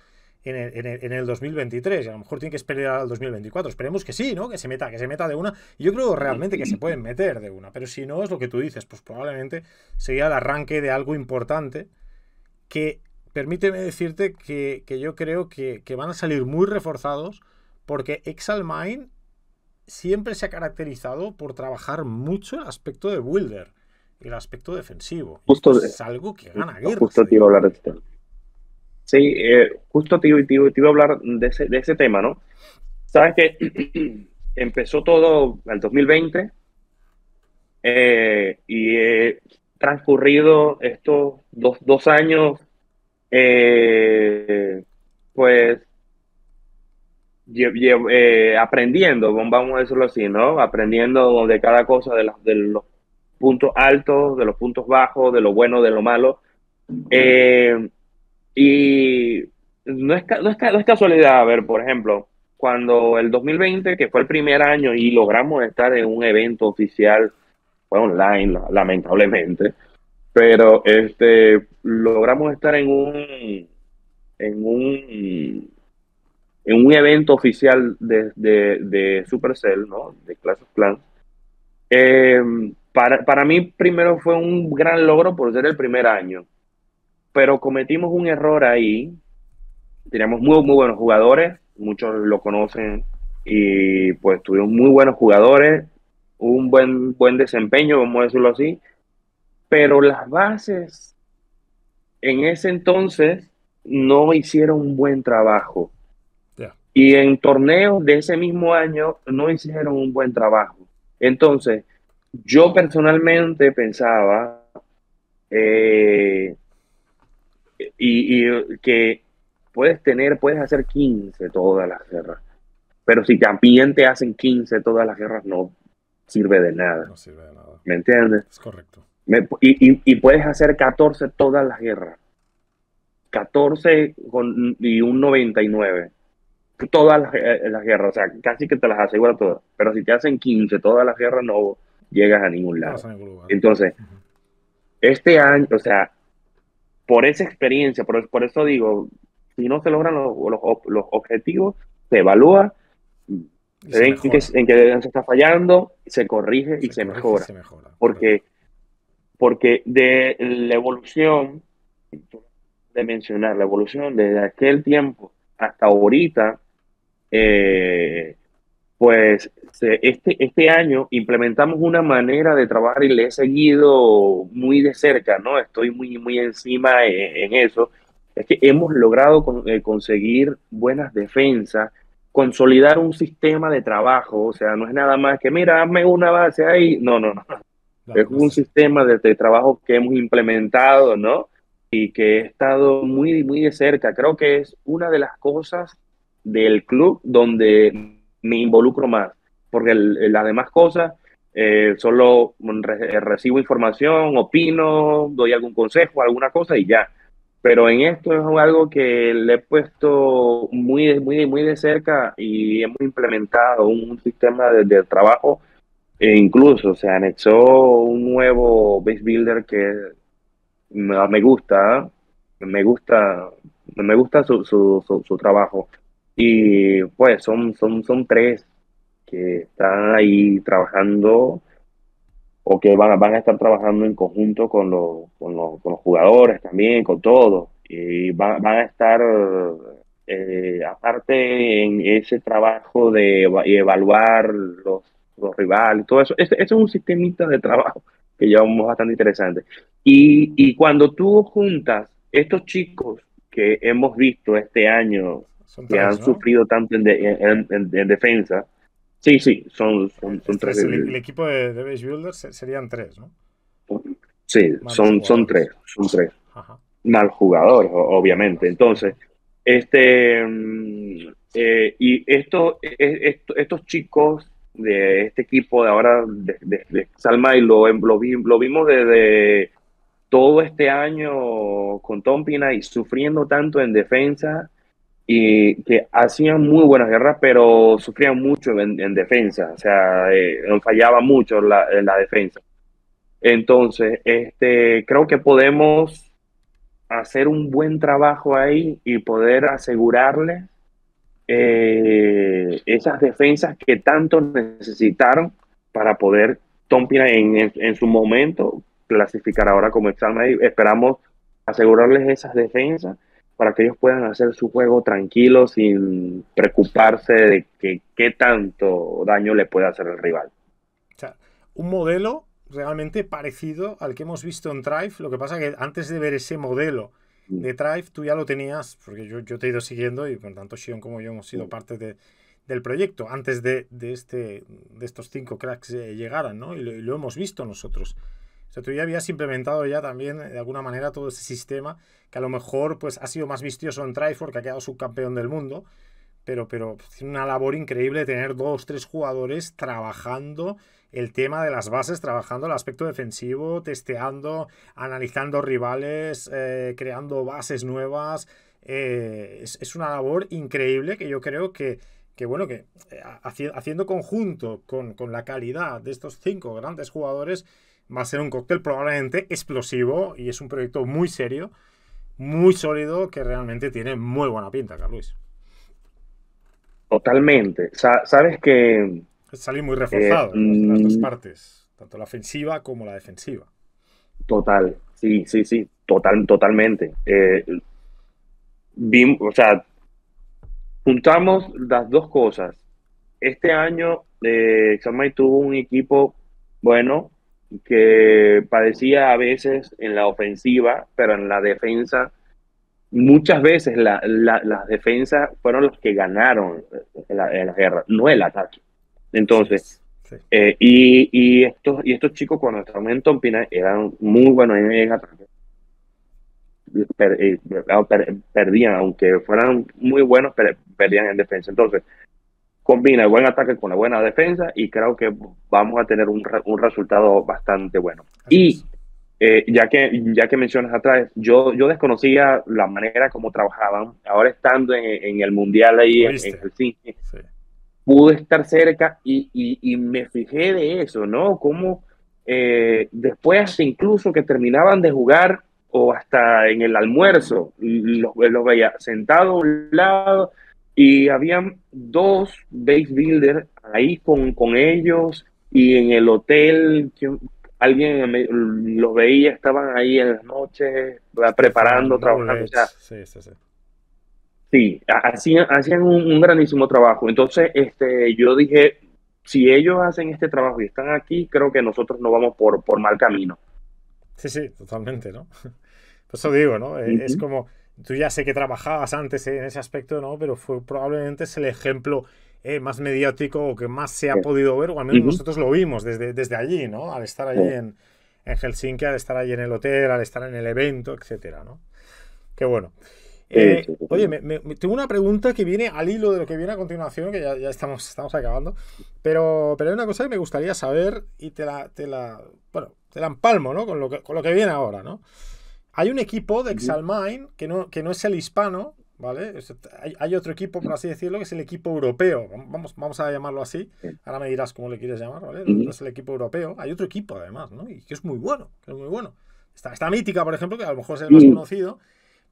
en el, en el, 2023 y a lo mejor tiene que esperar al 2024. Esperemos que sí, ¿no? Que se meta, que se meta de una. Y yo creo realmente que se pueden meter de una, pero si no es lo que tú dices, pues probablemente sería el arranque de algo importante que permíteme decirte que, yo creo que, van a salir muy reforzados porque Exalmine siempre se ha caracterizado por trabajar mucho el aspecto de Wilder, el aspecto defensivo. Justo es algo que gana guerra. Justo te iba a hablar de esto. Sí, eh, justo te, iba a hablar de ese, de ese tema, ¿no? Sabes que empezó todo el 2020 eh, y he transcurrido estos dos, dos años eh, pues eh, aprendiendo, vamos a decirlo así, ¿no? Aprendiendo de cada cosa, de, de los puntos altos, de los puntos bajos, de lo bueno, de lo malo. Eh, y no es, no, es, casualidad, a ver, por ejemplo, cuando el 2020, que fue el primer año y logramos estar en un evento oficial, fue online, lamentablemente, pero este logramos estar en un en un en un evento oficial de, de, Supercell, ¿no? De Clash of Clans. Em, para, para mí primero fue un gran logro por ser el primer año, pero cometimos un error ahí. Teníamos muy, muy buenos jugadores, muchos lo conocen, y pues tuvimos muy buenos jugadores, un buen, buen desempeño, vamos a decirlo así, pero las bases en ese entonces no hicieron un buen trabajo. Y en torneos de ese mismo año no hicieron un buen trabajo. Entonces, yo personalmente pensaba eh, y, que puedes tener, puedes hacer 15 todas las guerras, pero si también te hacen 15 todas las guerras, no sirve de nada. No sirve de nada. ¿Me entiendes? Es correcto y, puedes hacer 14 todas las guerras. 14 con, y un 99. Todas las, eh, las, guerras, o sea, casi que te las asegura todas. Pero si te hacen 15 todas las guerras, no llegas a ningún lado. Entonces, este año, o sea, por esa experiencia, por, por eso digo, si no se logran los, los, objetivos, se evalúa, se ve en que, en se está fallando, se corrige y se, mejora. Porque porque de la evolución, de mencionar la evolución desde aquel tiempo hasta ahorita, eh, pues este, este año implementamos una manera de trabajar y le he seguido muy de cerca, ¿no? Estoy muy, muy encima en, eso. Es que hemos logrado eh, conseguir buenas defensas, consolidar un sistema de trabajo, o sea, no es nada más que, mira, hazme una base ahí. No, no, no es un sistema de, trabajo que hemos implementado, ¿no? y que he estado muy, muy de cerca. Creo que es una de las cosas del club donde me involucro más, porque las demás cosas eh, solo recibo información, opino, doy algún consejo, alguna cosa y ya. Pero en esto es algo que le he puesto muy, muy, muy de cerca y hemos implementado un, sistema de, trabajo e incluso se anexó un nuevo base builder que me, gusta, me gusta, me gusta su, su, su, trabajo. Y pues son, son, son tres que están ahí trabajando o que van, van a estar trabajando en conjunto con los, con los, con los jugadores también, con todo. Y van, van a estar, eh, aparte en ese trabajo de evaluar los, los rivales, todo eso. Ese, es un sistemita de trabajo que llevamos bastante interesante. Y, y cuando tú juntas estos chicos que hemos visto este año, que han sufrido tanto en, en, en defensa, Sí, sí, son, son, son tres. El, equipo de, de, Base Builders serían tres, ¿no? Sí, son, son tres, son tres. Mal jugadores, obviamente. Entonces, este mm, eh, y esto, e, estos chicos de este equipo de ahora de, Salma y lo, lo, lo vimos desde todo este año con Tompina y sufriendo tanto en defensa y que hacían muy buenas guerras, pero sufrían mucho en, defensa, o sea, eh, fallaba mucho la, en la defensa. Entonces, este, creo que podemos hacer un buen trabajo ahí y poder asegurarle eh, esas defensas que tanto necesitaron para poder Tompina en, en, su momento clasificar ahora como examen. Esperamos asegurarles esas defensas para que ellos puedan hacer su juego tranquilo sin preocuparse de que qué tanto daño le puede hacer el rival. Un modelo realmente parecido al que hemos visto en Drive. Lo que pasa que antes de ver ese modelo. De Drive, tú ya lo tenías, porque yo, yo te he ido siguiendo y por tanto Shion como yo hemos sido mm. parte de, del proyecto antes de, de, este, de estos cinco cracks eh, llegaran, ¿no? Y lo, y lo, hemos visto nosotros. O sea, tú ya habías implementado ya también de alguna manera todo ese sistema que a lo mejor pues, ha sido más vistoso en Triforce, que ha quedado subcampeón del mundo, pero, pero tiene una labor increíble tener dos, tres jugadores trabajando el tema de las bases, trabajando el aspecto defensivo, testeando, analizando rivales, eh, creando bases nuevas. Eh, es, una labor increíble que yo creo que, que bueno, que eh, haciendo conjunto con, con la calidad de estos cinco grandes jugadores, va a ser un cóctel probablemente explosivo y es un proyecto muy serio muy sólido que realmente tiene muy buena pinta, Carlos. Totalmente. sabes que... Salir muy reforzado en las dos mm, partes, tanto la ofensiva como la defensiva. Total, sí, sí, sí, total, totalmente. Eh, o sea, juntamos las dos cosas. Este año eh, tuvo un equipo bueno, que padecía a veces en la ofensiva, pero en la defensa, muchas veces la, las defensas fueron los que ganaron en la, guerra, no el ataque. Entonces, eh, y, y, estos, y estos chicos cuando estaban en Tompina eran muy buenos en, ataque. Eh, perdían, aunque fueran muy buenos, perdían en defensa. Entonces, combina el buen ataque con la buena defensa y creo que vamos a tener un, un resultado bastante bueno. y eh, ya, que, ya que mencionas atrás, yo, yo desconocía la manera como trabajaban. Ahora estando en, el Mundial ahí en, el cine, pude estar cerca y, y, me fijé de eso, ¿no? Como eh, después incluso que terminaban de jugar o hasta en el almuerzo, los, los veía sentados a un lado y habían dos base builders ahí con, con ellos y en el hotel alguien los veía, estaban ahí en las noches preparando, trabajando. sí, sí, sí. Sí, hacían, hacían un, grandísimo trabajo. Entonces, este, yo dije, si ellos hacen este trabajo y están aquí, creo que nosotros no vamos por, por mal camino. Sí, sí, totalmente, ¿no? Por eso digo, ¿no? Es como Tú ya sé que trabajabas antes en ese aspecto, ¿no? Pero fue probablemente es el ejemplo eh, más mediático o que más se ha podido ver, o al menos nosotros lo vimos desde, desde allí, ¿no? Al estar allí en, en Helsinki al estar allí en el hotel, al estar en el evento, etcétera, ¿no? Qué bueno. Eh, oye, me, tengo una pregunta que viene al hilo de lo que viene a continuación, que ya, estamos, estamos acabando. Pero, pero hay una cosa que me gustaría saber y te la, te la, bueno, te la empalmo, ¿no? Con lo que, con lo que viene ahora, ¿no? Hay un equipo de Exalmine que no, que no es el hispano, ¿vale? Hay, otro equipo, por así decirlo, que es el equipo europeo. Vamos, vamos a llamarlo así. Ahora me dirás cómo le quieres llamar, ¿vale? Es el equipo europeo. Hay otro equipo, además, ¿no? Y que es muy bueno, que es muy bueno. Está, está Mítica, por ejemplo, que a lo mejor es el más conocido.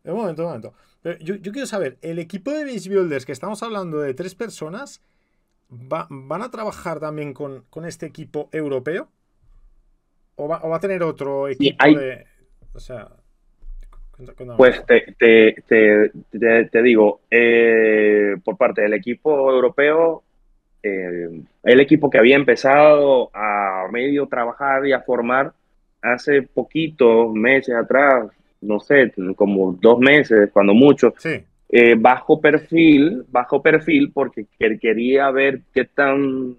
De momento, de momento. yo, quiero saber, el equipo de Base Builders, que estamos hablando de tres personas, ¿van a trabajar también con, este equipo europeo? ¿O va, a tener otro equipo de... O sea... Pues te, te, te, digo, eh, por parte del equipo europeo, eh, el equipo que había empezado a medio trabajar y a formar hace poquitos meses atrás, no sé, como dos meses, cuando mucho, eh, bajo perfil, bajo perfil, porque quería ver qué tan,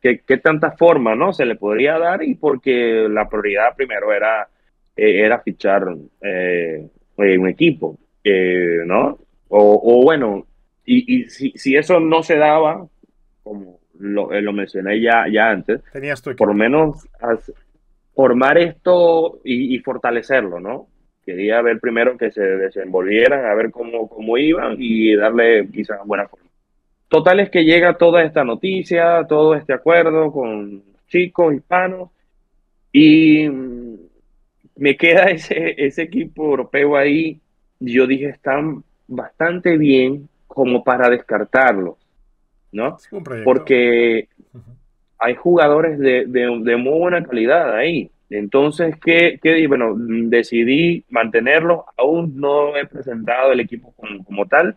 qué, qué, tanta forma, ¿no? Se le podría dar y porque la prioridad primero era, eh, era fichar eh, un equipo, ¿no? O, bueno, y, y si, si, eso no se daba, como lo, lo mencioné ya, ya antes, por lo menos formar esto y, y fortalecerlo, ¿no? Quería ver primero que se desenvolvieran, a ver cómo, cómo iban y darle quizás buena forma. Total es que llega toda esta noticia, todo este acuerdo con chicos hispanos y mm, me queda ese, ese equipo europeo ahí. Yo dije, están bastante bien como para descartarlos, ¿no? Porque hay jugadores de, de muy buena calidad ahí. Entonces, ¿qué, qué Bueno, decidí mantenerlo. Aún no he presentado el equipo como, tal.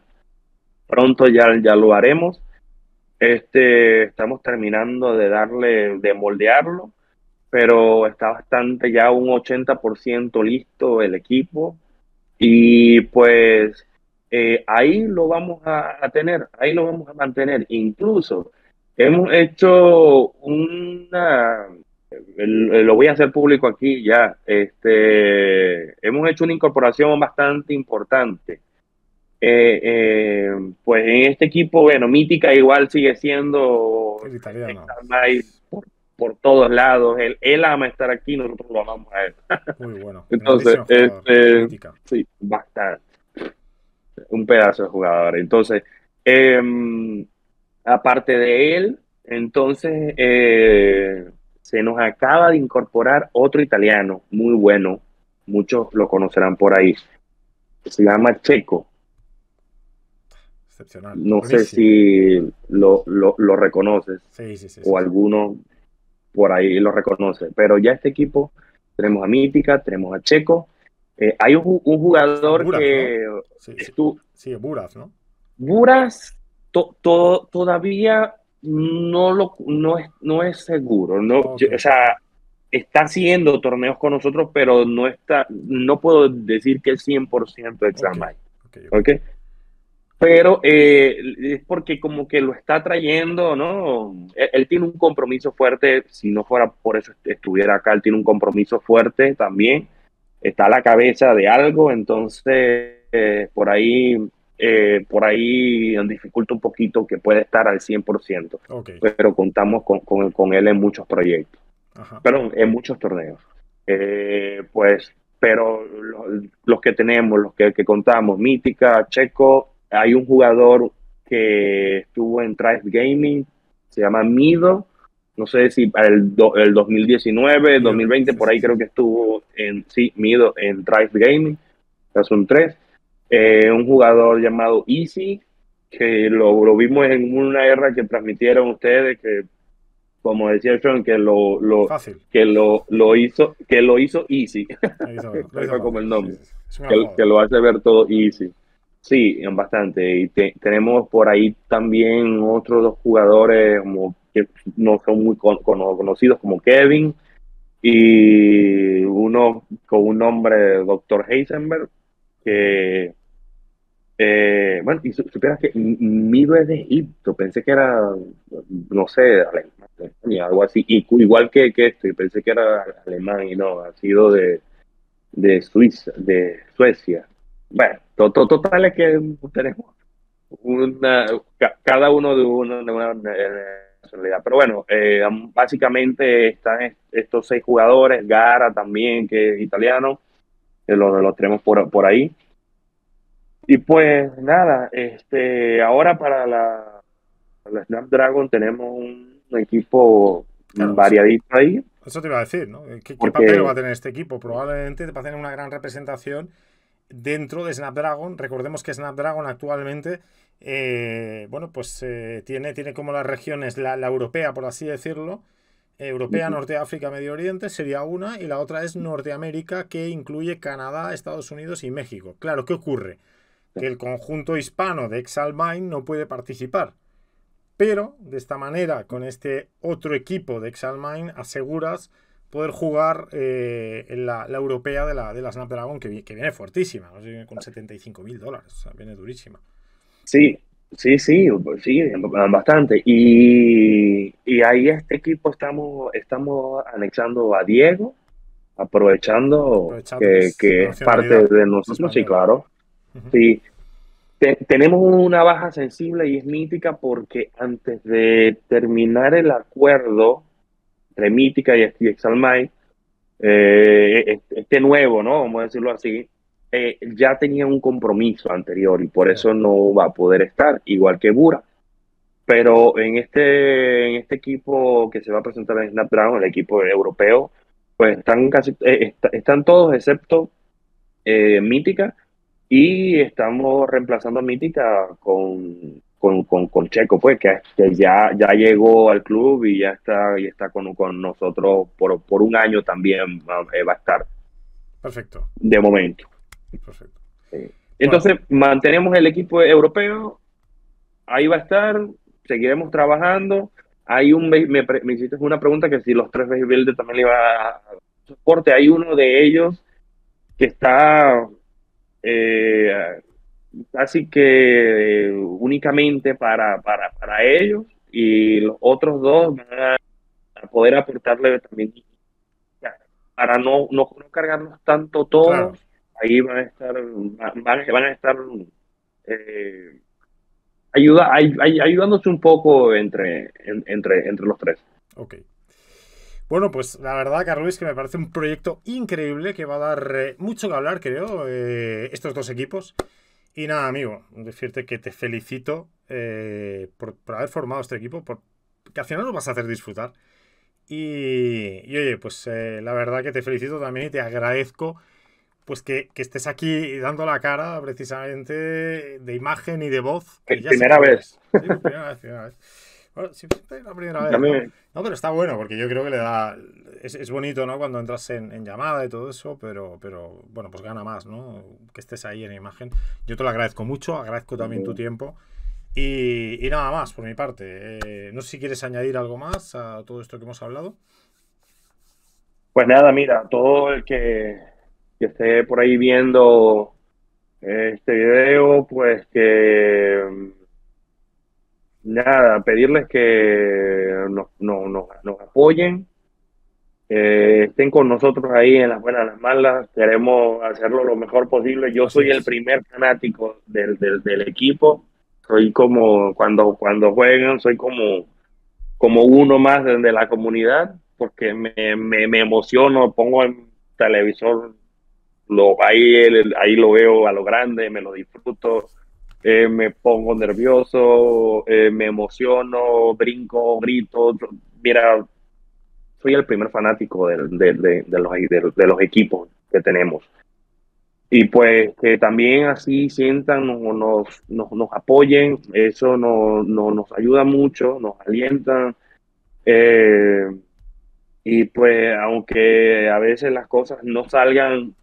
Pronto ya, ya lo haremos. Este, estamos terminando de darle, de moldearlo, pero está bastante ya un 80% listo el equipo. Y pues eh, ahí lo vamos a, a tener, ahí lo vamos a mantener. Incluso hemos hecho una lo voy a hacer público aquí ya. Este, hemos hecho una incorporación bastante importante. Eh, eh, pues en este equipo, bueno, Mítica igual sigue siendo por, por, todos lados. Él, él, ama estar aquí, nosotros lo amamos a él. Muy bueno. Entonces, este, sí, bastante. Un pedazo de jugador. Entonces, em, aparte de él, entonces, eh, se nos acaba de incorporar otro italiano muy bueno, muchos lo conocerán por ahí, se llama Checo. Excepcional. No sé si lo, lo, reconoces o alguno por ahí lo reconoce, pero ya este equipo tenemos a Mítica, tenemos a Checo, eh, hay un, jugador que... Sí, Buras, ¿no? Buras todavía no lo no es, no es seguro. No, o sea, está haciendo torneos con nosotros, pero no está, no puedo decir que es 100% examen. Okay, Pero eh, es porque como que lo está trayendo, ¿no? Él, tiene un compromiso fuerte, si no fuera por eso estuviera acá, él tiene un compromiso fuerte también, está a la cabeza de algo, entonces eh, por ahí eh, por ahí dificulta un poquito que puede estar al 100%, pero contamos con, con, él en muchos proyectos, pero en muchos torneos. Eh, pues, pero los, que tenemos, los que, contamos, Mítica, Checo, hay un jugador que estuvo en Tribe Gaming, se llama Mido, no sé si el, el 2019, 2020, por ahí creo que estuvo en, sí, Mido en Drive Gaming, son tres. Eh, un jugador llamado Easy, que lo, lo, vimos en una guerra que transmitieron ustedes, que como decía Sean, que lo, lo que lo, lo, hizo, que lo hizo Easy, como el nombre, que, lo hace ver todo Easy. Sí, bastante. Y tenemos por ahí también otros dos jugadores como que no son muy conocidos como Kevin y uno con un nombre Dr. Heisenberg que Eh, bueno, y supieras que Mido es de Egipto, pensé que era, no sé, Alemania, algo así, igual que, que esto, y pensé que era alemán y no, ha sido de, de Suiza, de Suecia. Bueno, total es que tenemos una, cada uno de una, de una nacionalidad. Pero bueno, eh, básicamente están estos seis jugadores, Gara también, que es italiano, que lo, lo tenemos por, por ahí. Y pues nada, este, ahora para la, Snapdragon tenemos un, equipo variadito ahí. Eso te iba a decir, ¿no? ¿Qué, papel va a tener este equipo? Probablemente va a tener una gran representación dentro de Snapdragon. Recordemos que Snapdragon actualmente, eh, bueno, pues eh, tiene, tiene como las regiones, la, europea, por así decirlo, Europea, Norte África, Medio Oriente sería una, y la otra es Norteamérica, que incluye Canadá, Estados Unidos y México. Claro, ¿qué ocurre? Que el conjunto hispano de Exalmine no puede participar. Pero de esta manera, con este otro equipo de Exalmine, aseguras poder jugar eh, en la, europea de la, de la Snapdragon, que, que viene fuertísima, con 75 mil dólares, viene durísima. Sí, sí, sí, sí, bastante. Y, y ahí este equipo estamos, estamos anexando a Diego, aprovechando, que, es parte de nosotros, sí, claro. Sí, tenemos una baja sensible y es mítica porque antes de terminar el acuerdo entre Mítica y, Exalmay, eh, este nuevo, ¿no? Vamos a decirlo así, eh, ya tenía un compromiso anterior y por eso no va a poder estar, igual que Bura. Pero en este, en este equipo que se va a presentar en Snapdragon, el equipo europeo, pues están casi, eh, están todos excepto Mítica y estamos reemplazando a Mítica con, con, con, Checo, pues, que, ya, ya llegó al club y ya está, y está con, con nosotros por, por un año también eh, va a estar. Perfecto. De momento. Perfecto. Entonces, mantenemos el equipo europeo, ahí va a estar, seguiremos trabajando. Hay un, me, me hiciste una pregunta que si los tres builders también le iba a soporte, hay uno de ellos que está eh, así que eh, únicamente para, para, para, ellos y los otros dos van a, poder aportarle también para no, no, cargarnos tanto todos ahí van a estar van, a estar eh, ayuda, ayudándose un poco entre, entre, entre los tres. Ok bueno, pues la verdad, Carlos, que me parece un proyecto increíble que va a dar eh, mucho que hablar, creo, eh, estos dos equipos. Y nada, amigo, decirte que te felicito eh, por, haber formado este equipo, porque al final lo vas a hacer disfrutar. Y, oye, pues la verdad que te felicito también y te agradezco pues que, estés aquí dando la cara precisamente de imagen y de voz. primera vez. primera vez, primera vez. Bueno, la primera vez. ¿no? pero está bueno porque yo creo que le da. Es, bonito, ¿no? Cuando entras en, llamada y todo eso, pero, pero bueno, pues gana más, ¿no? Que estés ahí en imagen. Yo te lo agradezco mucho, agradezco también tu tiempo. Y, nada más por mi parte. Eh, no sé si quieres añadir algo más a todo esto que hemos hablado. Pues nada, mira, todo el que, que esté por ahí viendo este video, pues que nada, pedirles que nos, nos apoyen, estén con nosotros ahí en las buenas, las malas, queremos hacerlo lo mejor posible. Yo soy el primer fanático del, del, equipo, soy como, cuando, cuando juegan, soy como, como uno más de, la comunidad, porque me, me, me emociono, pongo el televisor, lo, ahí, ahí lo veo a lo grande, me lo disfruto eh, me pongo nervioso, eh, me emociono, brinco, grito. Mira, soy el primer fanático de, de, los, de, los, equipos que tenemos. Y pues que también así sientan, nos, nos, nos apoyen, eso nos, nos ayuda mucho, nos alientan. Eh, y pues aunque a veces las cosas no salgan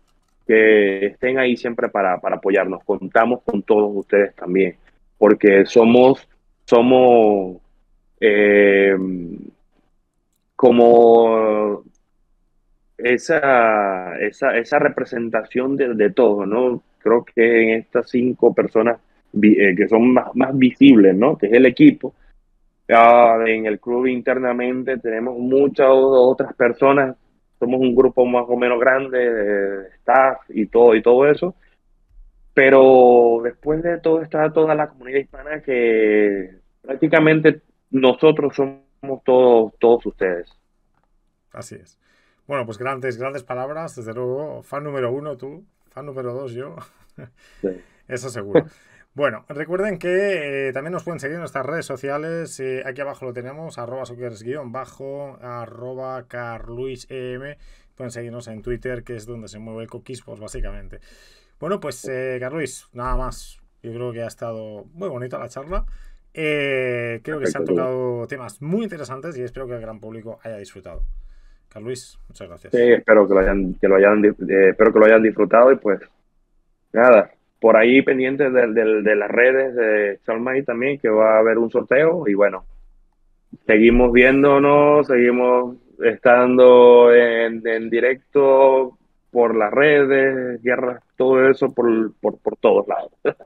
que estén ahí siempre para, apoyarnos. Contamos con todos ustedes también, porque somos, somos eh, como esa, esa, esa representación de, de todo, ¿no? Creo que en estas cinco personas eh, que son más, más visibles, ¿no? Que es el equipo. en el club internamente tenemos muchas otras personas, somos un grupo más o menos grande de staff y todo y todo eso, pero después de todo está toda la comunidad hispana que prácticamente nosotros somos todos, todos ustedes. Así es. Bueno, pues grandes, grandes palabras, desde luego. Fan número uno tú, fan número dos yo. Eso seguro. Bueno, recuerden que eh, también nos pueden seguir en nuestras redes sociales. Eh, aquí abajo lo tenemos, arroba bajo arroba carluisem. Pueden seguirnos en Twitter, que es donde se mueve el coquis, pues básicamente. Bueno, pues eh, Carluis, nada más. Yo creo que ha estado muy bonita la charla. Creo que se han tocado temas muy interesantes y espero que el gran público haya disfrutado. Carluis, muchas gracias. Sí, espero que lo hayan, que lo hayan, espero que lo hayan disfrutado y pues nada, por ahí pendientes de, las redes de Chalmay también, que va a haber un sorteo y bueno, seguimos viéndonos, seguimos estando en, directo por las redes, guerras, todo eso por, por, por todos lados.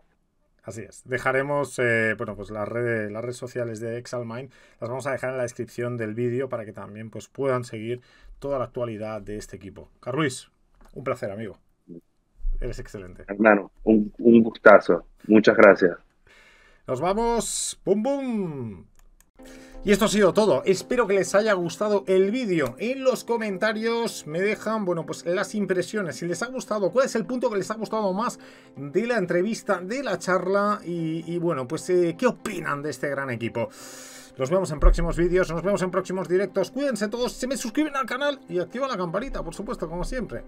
Así es. Dejaremos, eh, bueno, pues las redes, las redes sociales de Exalmine las vamos a dejar en la descripción del vídeo para que también pues, puedan seguir toda la actualidad de este equipo. Carluis, un placer, amigo. Eres excelente. Hermano, un, un gustazo. Muchas gracias. Nos vamos. ¡Bum, bum! Y esto ha sido todo. Espero que les haya gustado el vídeo. En los comentarios me dejan, bueno, pues las impresiones. Si les ha gustado, cuál es el punto que les ha gustado más de la entrevista, de la charla. Y, bueno, pues eh, qué opinan de este gran equipo. Nos vemos en próximos vídeos, nos vemos en próximos directos. Cuídense todos, se me suscriben al canal y activan la campanita, por supuesto, como siempre.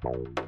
Thank